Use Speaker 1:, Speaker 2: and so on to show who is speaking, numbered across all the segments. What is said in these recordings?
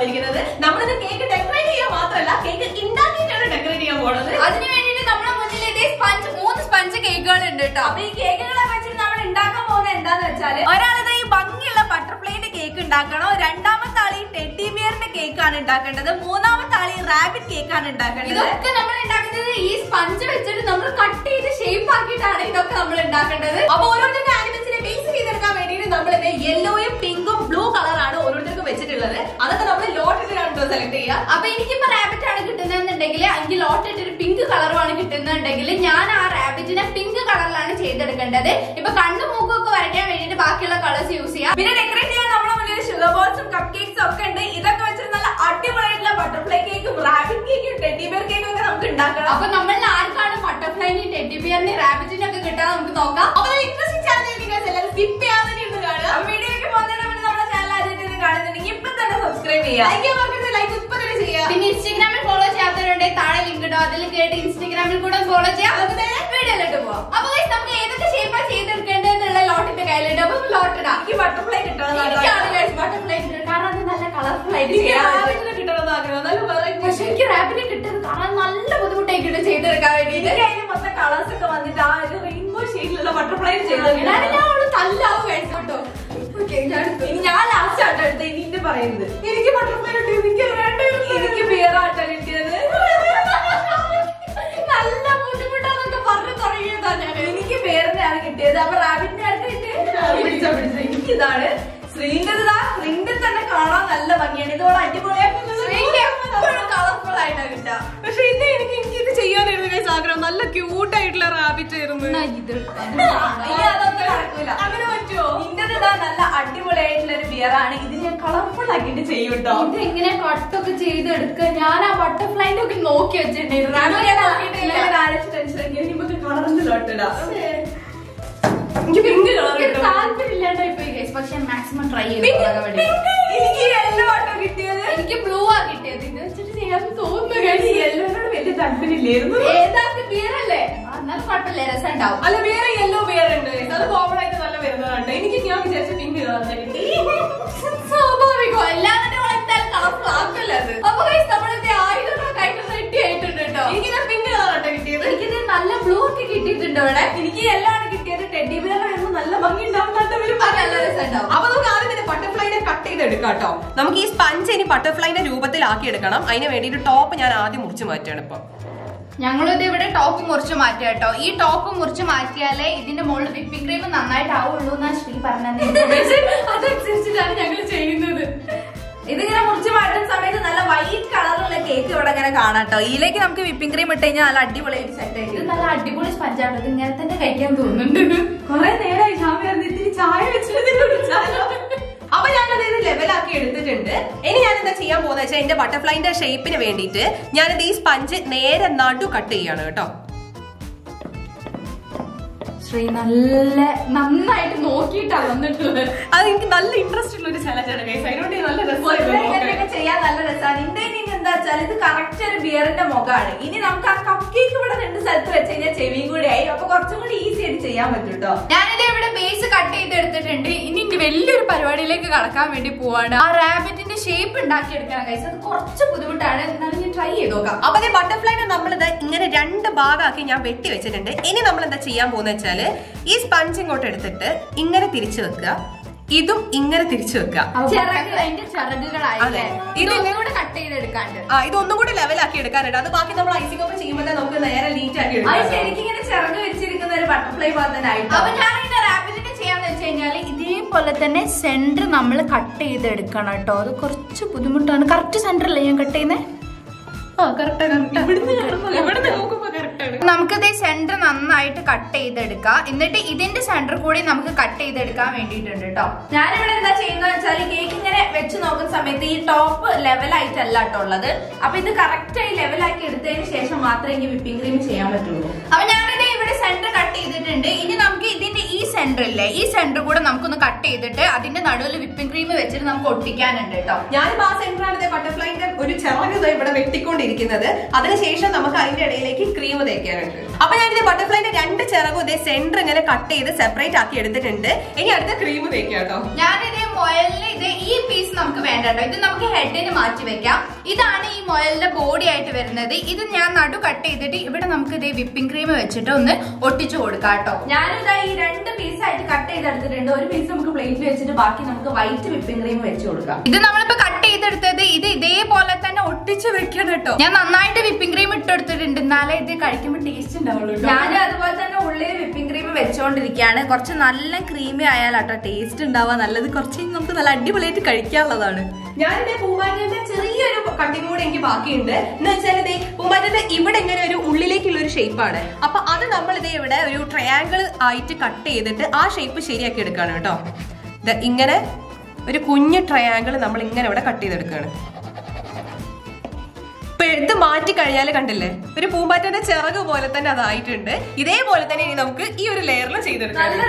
Speaker 1: വന്നിരിക്കുന്നത്. നമ്മളിത് cake decorate ചെയ്യാൻ മാത്രമല്ല കേക്ക് ഉണ്ടാക്കിയിട്ടാണ് ഡെക്കറേറ്റ് ചെയ്യാൻ പോണത്.
Speaker 2: അതിന് വേണ്ടിയിട്ട് നമ്മുടെ മുന്നിൽ ഇതേ സ്പഞ്ച് മൂന്ന് സ്പഞ്ച് കേക്കുകൾ ഉണ്ട് കേട്ടോ.
Speaker 1: അപ്പൊ ഈ കേക്കുകളെ വെച്ചിട്ട് നമ്മൾ ഉണ്ടാക്കാൻ പോകുന്നത് എന്താന്ന് വെച്ചാൽ
Speaker 2: ഒരാളത് ഈ ഭംഗിയുള്ള ബട്ടർഫ്ലൈന്റെ കേക്ക് ഉണ്ടാക്കണം രണ്ടാമത്തെ ആൾ ഈ ടെഡി ബിയറിന്റെ കേക്ക് ആണ് ഉണ്ടാക്കേണ്ടത് മൂന്നാമത്തെ ആൾ ഈ റാബിറ്റ് കേക്ക് ആണ് ഉണ്ടാക്കേണ്ടത്
Speaker 3: ഇതൊക്കെ നമ്മൾ ഉണ്ടാക്കുന്നത് ഈ സ്പഞ്ച് വെച്ചിട്ട് നമ്മൾ കട്ട് ചെയ്ത് ഷേപ്പ് ആക്കിയിട്ടാണ് ഇതൊക്കെ നമ്മൾ ഉണ്ടാക്കേണ്ടത്
Speaker 1: അപ്പൊ ഓരോരുത്തരുടെ നമ്മൾ ഇത് യെല്ലോയും പിങ്കും ബ്ലൂ കളറാണ് ഓരോരുത്തർക്കും വെച്ചിട്ടുള്ളത്. അതൊക്കെ നമ്മൾ ലോട്ടറിയിലാണ് സെലക്ട് ചെയ്യുക.
Speaker 3: അപ്പൊ എനിക്കിപ്പോ റാബിറ്റ് ആണ് കിട്ടുന്നതെന്നുണ്ടെങ്കിൽ എനിക്ക് ലോട്ട് ഒരു പിങ്ക് കളറുമാണ് കിട്ടുന്നുണ്ടെങ്കിൽ ഞാൻ ആ റാബിറ്റിനെ പിങ്ക് കളറിലാണ് ചെയ്തെടുക്കേണ്ടത്. ഇപ്പൊ കണ്ണു മൂക്കൊക്കെ വരയ്ക്കാൻ വേണ്ടിട്ട് ബാക്കിയുള്ള കളേഴ്സ് യൂസ് ചെയ്യാം.
Speaker 2: പിന്നെ ഡെക്കറേറ്റ് ചെയ്യാൻ നമ്മുടെ മുന്നിൽ ഷുഗർ ബോൾസും കപ്പ് കേക്ക്സും ഒക്കെ ഉണ്ട്. ഇതൊക്കെ വെച്ചിട്ട് നല്ല അടിപൊളിയായിട്ടുള്ള ബട്ടർഫ്ലൈ കേക്കും റാബിറ്റ് കേക്കും ടെഡി ബിയർ കേക്കും ഒക്കെ നമുക്ക് ഉണ്ടാക്കണം.
Speaker 3: അപ്പൊ നമ്മളിൽ ആർക്കാണ് ബട്ടർഫ്ലൈനി ടെഡി ബിയറിന് റാബിറ്റിനെ ഒക്കെ കിട്ടാൻ നമുക്ക് നോക്കാം.
Speaker 2: അപ്പൊ ഇൻട്രസ്റ്റിംഗ് ചാനൽ സ്കിപ്പ് ചെയ്യാതെ വീഡിയോയ്ക്ക് പോകുന്നതിന് നമ്മുടെ ചാനൽ ആദ്യമായിട്ട് കാണുന്നുണ്ടെങ്കിൽ ഇപ്പൊ തന്നെ സബ്സ്ക്രൈബ് ചെയ്യുക. ലൈക്ക് ഇപ്പൊ തന്നെ ചെയ്യുക.
Speaker 3: പിന്നെ ഇൻസ്റ്റാഗ്രാമിൽ ഫോളോ ചെയ്യാത്തവരുണ്ടെങ്കിൽ താഴെ ലിങ്ക് ഇടും അതിൽ കേട്ട് ഇൻസ്റ്റാഗ്രാമിൽ കൂടെ ഫോളോ ചെയ്യാം നമുക്ക് നേരെ വീഡിയോയിലോട്ട് പോവാം. അപ്പൊ നമുക്ക് ഏതൊക്കെ ഷേപ്പാ ചെയ്തെടുക്കേണ്ടതെന്നുള്ള ലോട്ടിന്റെ കയ്യിലുണ്ട്. അപ്പൊ ലോട്ട് ഇടാം.
Speaker 2: എനിക്ക് ബട്ടർഫ്ലൈ കിട്ടണം
Speaker 3: ബട്ടർഫ്ലൈ കാരണം അത് നല്ല കളർഫുൾ ആയിട്ട്.
Speaker 2: റാബിറ്റിനെ കിട്ടണമെന്ന് ആഗ്രഹം. നല്ല
Speaker 3: പക്ഷെ എനിക്ക് റാപ്പിനെ കിട്ടുന്നത് കാണാൻ നല്ല ബുദ്ധിമുട്ടായിട്ട് ചെയ്തെടുക്കാൻ വേണ്ടിയിട്ട്.
Speaker 2: അതിന് മൊത്തം കളേഴ്സ് ഒക്കെ വന്നിട്ട് ആ ഒരു റെയിൻബോ ഷെയ്ഡിലുള്ള ബട്ടർഫ്ലൈ ചെയ്ത്
Speaker 3: എന്നാലും ഞാൻ അവൾ തല്ലാവും എടുത്തു.
Speaker 2: ഇനി ഞാൻ ലാസ്റ്റ് ആട്ടോ എടുത്ത് ഇനി ഇന്റെ പറയുന്നത് എനിക്ക് ബട്ടർഫ്ലൈ കിട്ടി എനിക്ക് എനിക്ക് ബിയർ ആട്ടോ കിട്ടിയത്.
Speaker 3: നല്ല ബുദ്ധിമുട്ടാന്നൊക്കെ പറഞ്ഞു ഞാൻ
Speaker 2: എനിക്ക് ബിയറിന്റെ ആണ് കിട്ടിയത്. അപ്പൊ റാബിറ്റിന്റെ അടുത്ത് കിട്ടിയത്. പിടിച്ച പിടിച്ച എനിക്ക് ശ്രീന്റെ ശ്രീന്റെ തന്നെ കാണാൻ നല്ല ഭംഗിയാണ്. ഇതോടെ
Speaker 3: അടിപൊളിയായിട്ട് എപ്പോഴും കളർഫുൾ ആയിട്ടാ കിട്ടുക.
Speaker 1: പക്ഷെ ഇത് എനിക്ക് എനിക്ക് ഇത് ചെയ്യാനായിരുന്നു guys ആഗ്രഹം. നല്ല ക്യൂട്ട് ആയിട്ടുള്ള റാബിറ്റ് ആയിരുന്നു. അങ്ങനെ പറ്റുമോ
Speaker 2: ഇന്റത് നല്ല അടിപൊളിയായിട്ടുള്ള ഒരു ബിയറാണ് ഇത് ഞാൻ കളർഫുൾ ആക്കിട്ട് ചെയ്യും കേട്ടോ
Speaker 3: ഇത് എങ്ങനെ കട്ടൊക്കെ ചെയ്തെടുക്കുക ഞാൻ ആ ബട്ടർഫ്ലൈന്റെ ഒക്കെ നോക്കി വെച്ചിട്ടുണ്ടായിരുന്നു.
Speaker 2: ടെൻഷൻ കളറിന്റെ ലോട്ടിടാം.
Speaker 1: എനിക്ക് പിങ്ക് കളർ
Speaker 3: എനിക്ക്
Speaker 1: കിട്ടും.
Speaker 3: താല്പര്യമില്ലാണ്ടായി പോയി. പക്ഷെ മാക്സിമം ട്രൈ ചെയ്ത്
Speaker 2: Pink,
Speaker 3: നോക്കാൻ വേണ്ടി
Speaker 2: pink. എനിക്ക് യെല്ലോ ആട്ടോ കിട്ടിയത്.
Speaker 3: എനിക്ക് ബ്ലൂ ആ കിട്ടിയത്. ഇത് വെച്ചിട്ട് ചെയ്യാൻ തോന്നുന്നു.
Speaker 2: യെല്ലോനോട് വലിയ താല്പര്യമില്ലായിരുന്നു.
Speaker 3: ഏതാണ്ട് ആ, എന്നാലും കുഴപ്പമില്ല രസം ഉണ്ടാവും
Speaker 1: അല്ല വേറെ യെല്ലോ വേറെ ഉണ്ട് അത് കോമൺ ആയിട്ട് നല്ല വരുന്നതാണ് എനിക്ക് ഞാൻ വിചാരിച്ച പിങ്ക് കളർ
Speaker 3: സ്വാഭാവികം. എല്ലാവരുടെ എന്തായാലും കളർഫുൾ ആക്കല്ലോ അത്. അപ്പൊ guys, നമ്മളിത് ആയിരം രൂപ ആയിട്ട് റെഡി ആയിട്ടുണ്ട് കേട്ടോ.
Speaker 1: എനിക്ക് പിങ്ക് കളർ ആട്ടോ കിട്ടിയത്.
Speaker 3: എനിക്കിത് നല്ല ബ്ലൂ ഒക്കെ കിട്ടിയിട്ടുണ്ട് ഇവിടെ.
Speaker 2: എനിക്ക് യെല്ലോ ആണ് കിട്ടിയത് ടെഡി ബിയർ ആയിരുന്നു നല്ല ഭംഗി ഉണ്ടാവും
Speaker 1: അപ്പൊ നമുക്ക് ആദ്യം തന്നെ ബട്ടർഫ്ലൈനെ കട്ട് കേട്ടോ നമുക്ക് ഈ സ്പഞ്ച് ഇനി ബട്ടർഫ്ലൈന്റെ രൂപത്തിലാക്കി എടുക്കണം അതിന് വേണ്ടിയിട്ട് ടോപ്പ് ഞാൻ ആദ്യം മുറിച്ച് മാറ്റുകയാണ് ഇപ്പൊ.
Speaker 3: ഞങ്ങളിത് ഇവിടെ ടോപ്പ് മുറിച്ച് മാറ്റുക കേട്ടോ. ഈ ടോപ്പ് മുറിച്ച് മാറ്റിയാലേ ഇതിന്റെ മുകളിൽ വിപ്പിംഗ് ക്രീം നന്നായിട്ട് ആവുള്ളൂ എന്നാ ശ്രീ പറഞ്ഞത്. അതനുസരിച്ചിട്ടാണ് ഞങ്ങൾ ചെയ്യുന്നത്.
Speaker 2: ഇതിങ്ങനെ മുറിച്ച് മാറ്റുന്ന സമയത്ത് നല്ല വൈറ്റ് കളറുള്ള കേക്ക് ഇവിടെ ഇങ്ങനെ കാണാം കേട്ടോ ഇതിലേക്ക് നമുക്ക് വിപ്പിംഗ് ക്രീം ഇട്ട് കഴിഞ്ഞാൽ നല്ല അടിപൊളിയായിട്ട് സെറ്റ് ആയിട്ട്
Speaker 3: നല്ല അടിപൊളി സ്പഞ്ചാണ് ഇങ്ങനെ തന്നെ കഴിക്കാൻ തോന്നുന്നുണ്ട്.
Speaker 2: കുറെ നേരമായി ഞാൻ ഇത്തിരി ചായ വെച്ചിട്ട്
Speaker 1: അപ്പൊ ഞാനത് ഇത് ലെവലാക്കി എടുത്തിട്ടുണ്ട്. ഇനി ഞാൻ എന്താ ചെയ്യാൻ പോകുന്നത് വെച്ചാൽ എന്റെ ബട്ടർഫ്ലൈന്റെ ഷേപ്പിന് വേണ്ടിയിട്ട് ഞാനിത് ഈ സ്പഞ്ച് നേരെ നാട്ടു കട്ട് ചെയ്യാണ് കേട്ടോ.
Speaker 3: ശ്രീ നല്ല നന്നായിട്ട് നോക്കിയിട്ടാ വന്നിട്ടുള്ളത്.
Speaker 1: അത് എനിക്ക് നല്ല ഇൻട്രസ്റ്റ് ഉള്ള ഒരു ചലഞ്ചാണ്. അതിനോട് നല്ല
Speaker 2: ഇങ്ങനെയൊക്കെ ചെയ്യാൻ നല്ല രസമാണ് എന്താ വെച്ചാൽ ഇത് കറക്റ്റ് ഒരു ബിയറിന്റെ മുഖമാണ് ഇനി നമുക്ക് ആ കപ്പ് കേക്ക് ഇവിടെ രണ്ട് സ്ഥലത്ത് വെച്ച് കഴിഞ്ഞാൽ ചെവിയും കൂടി ആയി. അപ്പൊ കുറച്ചും കൂടി ഈസി ആയിട്ട് ചെയ്യാൻ പറ്റും
Speaker 3: ഞാനിത് ഇവിടെ ബേസ് കട്ട് ചെയ്തെടുത്തിട്ടുണ്ട് ഇനി എനിക്ക് വലിയൊരു പരിപാടിയിലേക്ക് കടക്കാൻ വേണ്ടി പോവാണ്. ആ റാബിറ്റിന്റെ ഷേപ്പ് ഉണ്ടാക്കി എടുക്കാൻ കഴിച്ചത് അത് കുറച്ച് ബുദ്ധിമുട്ടാണ്. എന്നാലും ഞാൻ ട്രൈ ചെയ്ത് നോക്കാം.
Speaker 1: അപ്പൊ ഈ ബട്ടർഫ്ലൈനെ നമ്മളിത് ഇങ്ങനെ രണ്ട് ഭാഗമാക്കി ഞാൻ വെട്ടി വെച്ചിട്ടുണ്ട്. ഇനി നമ്മൾ എന്താ ചെയ്യാൻ പോകുന്നത് വെച്ചാൽ ഈ സ്പഞ്ച് ഇങ്ങോട്ട് എടുത്തിട്ട് ഇങ്ങനെ തിരിച്ചു വെക്കുക. ഇതും ഇങ്ങനെ തിരിച്ചു വെക്കുക. അതെ.
Speaker 3: ഇത്
Speaker 1: ആ ഇതൊന്നും കൂടി ലെവലാക്കി എടുക്കാനുണ്ട് അത് ബാക്കി നമ്മൾ ഐസിംഗ് ഒക്കെ ചെയ്യുമ്പോൾ നമുക്ക് നേരെ നീറ്റ് ആക്കി എടുക്കാം.
Speaker 2: ശരിക്കും ഇങ്ങനെ ചിറക് വെച്ചിരിക്കുന്ന ഒരു ബട്ടർഫ്ലൈ
Speaker 3: ചെയ്യാന്ന് ഇതേപോലെ തന്നെ സെന്റർ നമ്മൾ കട്ട് ചെയ്തെടുക്കണം കേട്ടോ. അത് കുറച്ച് ബുദ്ധിമുട്ടാണ്. കറക്റ്റ് സെന്റർ അല്ലേ ഞാൻ കട്ട് ചെയ്യുന്നത്
Speaker 1: ആ കറക്റ്റാ കറക്റ്റ് ഇവിടുന്ന് നോക്കുമ്പോ കറക്റ്റ് ആണ്
Speaker 3: നമുക്കിത് സെന്റർ നന്നായിട്ട് കട്ട് ചെയ്തെടുക്കാം. എന്നിട്ട് ഇതിന്റെ സെന്റർ കൂടി നമുക്ക് കട്ട് ചെയ്തെടുക്കാൻ വേണ്ടിയിട്ടുണ്ട് കേട്ടോ
Speaker 2: ഞാനിവിടെ എന്താ ചെയ്യുന്നത് വെച്ചാൽ കേക്ക് ഇങ്ങനെ വെച്ച് നോക്കുന്ന സമയത്ത് ഈ ടോപ്പ് ലെവലായിട്ടല്ല കേട്ടോ ഉള്ളത്. അപ്പൊ ഇത് കറക്റ്റ് ആയി ലെവലാക്കി എടുത്തതിന് ശേഷം മാത്രമേ എനിക്ക് വിപ്പിംഗ് ക്രീം ചെയ്യാൻ പറ്റുള്ളൂ.
Speaker 3: അപ്പൊ ഞാനിത് ഇവിടെ സെന്റർ കട്ട് ചെയ്തിട്ടുണ്ട്. ഇനി നമുക്ക് ഇതിന്റെ ഈ സെന്റർ ഇല്ലേ? ഈ സെന്റർ കൂടെ നമുക്കൊന്ന് കട്ട് ചെയ്തിട്ട് അതിന്റെ നടുവിൽ വിപ്പിംഗ് ക്രീം വെച്ചിട്ട് നമുക്ക് ഒട്ടിക്കാനുണ്ട് കേട്ടോ.
Speaker 1: ഞാനിപ്പോ ആ സെന്ററാണ് ബട്ടർഫ്ലൈന്റെ ഒരു ചിറക് ഇവിടെ വെട്ടിക്കൊണ്ടിരിക്കുന്നത്. അതിനുശേഷം നമുക്ക് അതിന്റെ ഇടയിലേക്ക് ക്രീം തേക്കാനുണ്ട്. അപ്പൊ ഞാനിത് ബട്ടർഫ്ലൈന്റെ രണ്ട് ചിറകും ഇതേ സെന്റർ ഇങ്ങനെ കട്ട് ചെയ്ത് സെപ്പറേറ്റ് ആക്കി എടുത്തിട്ടുണ്ട്. ഇനി അടുത്ത ക്രീം തേക്കാം കേട്ടോ.
Speaker 3: ഞാനിത് മൊയലിന് ഇത് ഈ പീസ് നമുക്ക് വേണ്ടോ ഇത് നമുക്ക് ഹെഡിന് മാറ്റി വെക്കാം. ഇതാണ് ഈ മൊയലിന്റെ ബോഡി ആയിട്ട് വരുന്നത്. ഇത് ഞാൻ നടു കട്ട് ചെയ്തിട്ട് ഇവിടെ നമുക്ക് ഇതേ വിപ്പിംഗ് ക്രീം വെച്ചിട്ട് ഒന്ന് ഒട്ടിച്ചു കൊടുക്കാം കേട്ടോ.
Speaker 2: ഞാനിതാ ഈ രണ്ട് പീസ് ആയിട്ട് കട്ട് ചെയ്തെടുത്തിട്ടുണ്ട്. ഒരു പീസ് നമുക്ക് പ്ലേറ്റിൽ വെച്ചിട്ട് ബാക്കി നമുക്ക് വൈറ്റ് വിപ്പിംഗ് ക്രീം വെച്ച് കൊടുക്കാം.
Speaker 3: ഇത് നമ്മളിപ്പോ കട്ട് ചെയ്തെടുത്തത് ഇത് ഇതേപോലെ തന്നെ ഒട്ടിച്ച് വെക്കണം കേട്ടോ ഞാൻ നന്നായിട്ട് വിപ്പിംഗ് ക്രീം ഇട്ടെടുത്തിട്ടുണ്ട്. എന്നാലേ ഇത് കഴിക്കുമ്പോൾ ടേസ്റ്റ് ഉണ്ടാവുള്ളൂ
Speaker 2: ഞാനും അതുപോലെ തന്നെ ഉള്ളിൽ വിപ്പിംഗ് ക്രീം വെച്ചോണ്ടിരിക്കുകയാണ് കുറച്ച് നല്ല ക്രീമി ആയാലാട്ടോ ടേസ്റ്റ് ഉണ്ടാവുക നല്ലത് കുറച്ച് നമുക്ക് നല്ല അടിപൊളിയായിട്ട് കഴിക്കാനുള്ളതാണ്.
Speaker 1: ഞാൻ എന്റെ പൂമ്പാറ്റന്റെ ചെറിയൊരു കട്ടിങ് കൂടെ എനിക്ക് ബാക്കിയുണ്ട്. എന്ന് വെച്ചാൽ ഇതേ പൂമ്പാറ്റന്റെ ഇവിടെ ഇങ്ങനെ ഒരു ഉള്ളിലേക്കുള്ള ഒരു ഷേപ്പാണ് അപ്പൊ അത് നമ്മൾ ഇതേ ഇവിടെ ഒരു ട്രയാങ്കിൾ ആയിട്ട് കട്ട് ചെയ്തിട്ട് ആ ഷേപ്പ് ശരിയാക്കി എടുക്കാണ് കേട്ടോ ഇങ്ങനെ ഒരു കുഞ്ഞ് ട്രയാങ്കിൾ നമ്മൾ ഇങ്ങനെ ഇവിടെ കട്ട് ചെയ്തെടുക്കുകയാണ്. ഇത് മാറ്റി കഴിഞ്ഞാൽ കണ്ടില്ലേ? ഒരു പൂമ്പാറ്റന്റെ ചിറക് പോലെ തന്നെ അതായിട്ടുണ്ട്. ഇതേപോലെ തന്നെ ഇനി നമുക്ക് ഈ ഒരു ലെയറിൽ ചെയ്തെടുക്കാം.
Speaker 2: നല്ല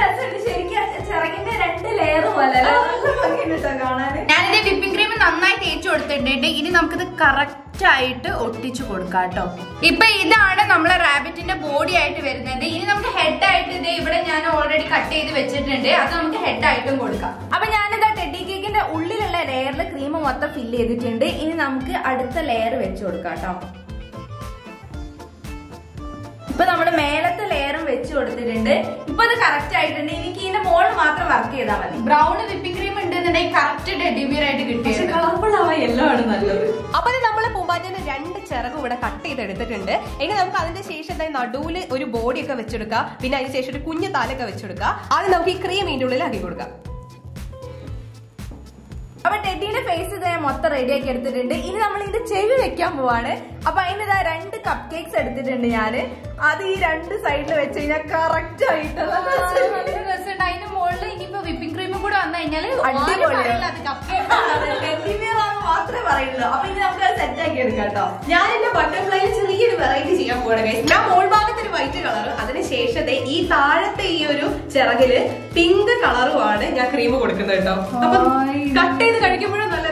Speaker 3: ഞാനിത് വിപ്പിംഗ് ക്രീം നന്നായി തേച്ച് കൊടുത്തിട്ടുണ്ട്. ഇനി നമുക്കിത് കറക്റ്റ് ആയിട്ട് ഒട്ടിച്ചു കൊടുക്കാം കേട്ടോ. ഇപ്പൊ ഇതാണ് നമ്മളെ റാബിറ്റിന്റെ ബോഡി ആയിട്ട് വരുന്നത്. ഇനി നമുക്ക് ഹെഡ് ആയിട്ട് ഇത് ഇവിടെ ഞാൻ ഓൾറെഡി കട്ട് ചെയ്ത് വെച്ചിട്ടുണ്ട്. അത് നമുക്ക് ഹെഡ് ആയിട്ടും കൊടുക്കാം.
Speaker 2: അപ്പൊ ഞാനിതാ ടെഡി കേക്കിന്റെ ഉള്ളിലുള്ള ലെയറിൽ ക്രീം മൊത്തം ഫില്ല് ചെയ്തിട്ടുണ്ട്. ഇനി നമുക്ക് അടുത്ത ലെയർ വെച്ച് കൊടുക്കാം കേട്ടോ. ഇപ്പൊ നമ്മൾ മേലത്തെ ലെയറും വെച്ച് കൊടുത്തിട്ടുണ്ട്. ഇപ്പൊ അത് കറക്റ്റ് ആയിട്ടുണ്ട്. എനിക്ക് ഇതിന്റെ മോൾ മാത്രം വർക്ക് ചെയ്താൽ മതി.
Speaker 3: ബ്രൗൺ വിപ്പിംഗ് ക്രീം കറക്റ്റ് ആയിട്ട് കിട്ടിയത്
Speaker 2: യെല്ലോ ആണ് നല്ലത്.
Speaker 1: അപ്പൊ നമ്മളെ പൂമ്പാറ്റന്റെ രണ്ട് ചിറക് ഇവിടെ കട്ട് ചെയ്തെടുത്തിട്ടുണ്ട്. എങ്കിൽ നമുക്ക് അതിന്റെ ശേഷം നടുവിൽ ഒരു ബോഡി ഒക്കെ വെച്ചെടുക്കാം. പിന്നെ അതിന് ശേഷം ഒരു കുഞ്ഞു താലൊക്കെ വെച്ചെടുക്കാം. അത് നമുക്ക് ഈ ക്രീം ഇതിന്റെ ഉള്ളിൽ ആക്കി കൊടുക്കാം.
Speaker 2: അപ്പൊ ടെഡിയുടെ ഫേസ് ഇത് ഞാൻ മൊത്തം റെഡി ആക്കി എടുത്തിട്ടുണ്ട്. ഇനി നമ്മൾ ഇതിന്റെ ചെവി വെക്കാൻ പോവാണ്. അപ്പൊ അതിന് ഇതാ രണ്ട് കപ്പ് കേക്ക്സ് എടുത്തിട്ടുണ്ട് ഞാൻ. അത് ഈ രണ്ട് സൈഡിൽ വെച്ച് കഴിഞ്ഞാൽ കറക്റ്റ് ആയിട്ട്
Speaker 3: അതിന്റെ മുകളിൽ ഇനിയിപ്പോ വിപ്പിംഗ് കൂടെ വന്നു കഴിഞ്ഞാൽ.
Speaker 2: മാത്രമേ പറയുള്ളൂ അപ്പൊ ഇനി നമുക്ക് സെറ്റ് ആക്കി എടുക്കാം കേട്ടോ.
Speaker 1: ഞാൻ എന്റെ ബട്ടർഫ്ലൈയിൽ ചെറിയൊരു വെറൈറ്റി ചെയ്യാൻ പോകണേ. ഞാൻ മോൾ ഭാഗത്ത് ഒരു വൈറ്റ് കളർ അതിനുശേഷത്തെ ഈ താഴത്തെ ഈ ഒരു ചിറകിൽ പിങ്ക് കളറുമാണ് ഞാൻ ക്രീം കൊടുക്കുന്നത് കേട്ടോ. അപ്പൊ കട്ട് ചെയ്ത് കഴിക്കുമ്പോഴും നല്ല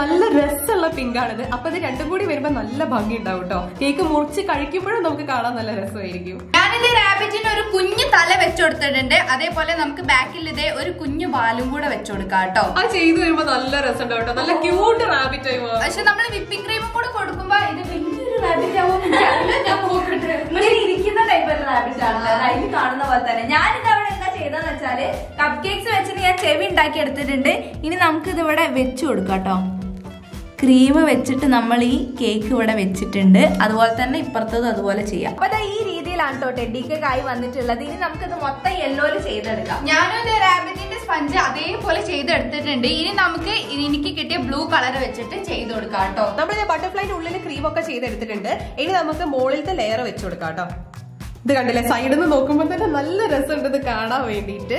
Speaker 1: നല്ല രസമുള്ള പിങ്ക് ആണിത്. അപ്പൊ ഇത് രണ്ടും കൂടി വരുമ്പോ നല്ല ഭംഗി ഉണ്ടാവും കേട്ടോ കേക്ക് മുറിച്ച് കഴിക്കുമ്പോഴും നമുക്ക് കാണാൻ നല്ല രസമായിരിക്കും.
Speaker 3: ഞാനിത് റാബിറ്റിന് ഒരു കുഞ്ഞു തല വെച്ചുകൊടുത്തിട്ടുണ്ട് അതേപോലെ നമുക്ക് ബാക്കിൽ ഇതേ ഒരു കുഞ്ഞു വാലും കൂടെ വെച്ചുകൊടുക്കാം കേട്ടോ
Speaker 1: ആ ചെയ്തു വരുമ്പോ നല്ല രസം ഉണ്ടാവും കേട്ടോ നല്ല ക്യൂട്ട് റാബിറ്റ് ആയി.
Speaker 3: പക്ഷെ നമ്മൾ വിപ്പിംഗ് ക്രീമും കൂടെ കൊടുക്കുമ്പോ ഇത് വലിയൊരു റാബിറ്റ് ആവും. ഞാൻ നോക്കട്ടെ.
Speaker 2: ഇങ്ങനെ ഇരിക്കുന്ന ടൈപ്പ് ഒരു റാബിറ്റ് ആണ് അതിൽ കാണുന്ന പോലെ തന്നെ. ഞാനിത് അവിടെ എന്താ ചെയ്തതെന്ന് വെച്ചാൽ കപ്പ് കേക്ക്സ് വെച്ചിട്ട് ഞാൻ ചെവി ഉണ്ടാക്കി എടുത്തിട്ടുണ്ട്. ഇനി നമുക്ക് ഇത് ഇവിടെ വെച്ചു കൊടുക്കാം കേട്ടോ ക്രീം വെച്ചിട്ട് നമ്മൾ ഈ കേക്ക് ഇവിടെ വെച്ചിട്ടുണ്ട്. അതുപോലെ തന്നെ ഇപ്പുറത്തത് അതുപോലെ ചെയ്യാം. അപ്പൊ ഈ രീതിയിലാണ് കേട്ടോ കേക്ക് ആയി വന്നിട്ടുള്ളത്. ഇനി നമുക്കിത് മൊത്തം യെല്ലോയിൽ ചെയ്തെടുക്കാം.
Speaker 3: ഞാനും റാബിറ്റിന്റെ സ്പഞ്ച് അതേപോലെ ചെയ്തെടുത്തിട്ടുണ്ട്. ഇനി നമുക്ക് എനിക്ക് കിട്ടിയ ബ്ലൂ കളർ വെച്ചിട്ട് ചെയ്ത് കൊടുക്കാം കേട്ടോ
Speaker 1: നമ്മൾ ബട്ടർഫ്ലൈന്റെ ഉള്ളിൽ ക്രീം ഒക്കെ ചെയ്തെടുത്തിട്ടുണ്ട്. ഇനി നമുക്ക് മുകളിലത്തെ ലെയർ വെച്ച് കൊടുക്കാം കേട്ടോ ഇത് കണ്ടില്ലേ? സൈഡിൽ നിന്ന് നോക്കുമ്പോ തന്നെ നല്ല രസമുണ്ട് ഇത് കാണാൻ വേണ്ടിട്ട്